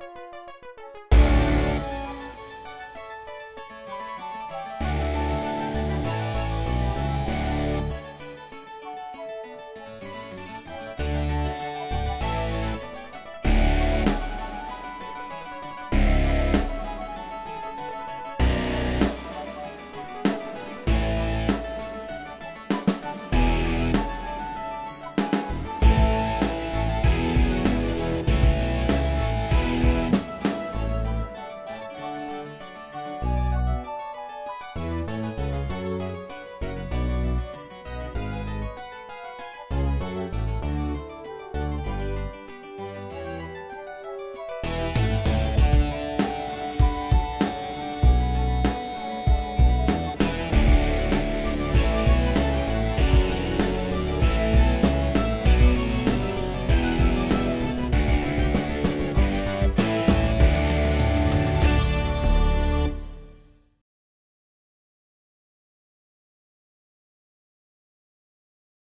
Música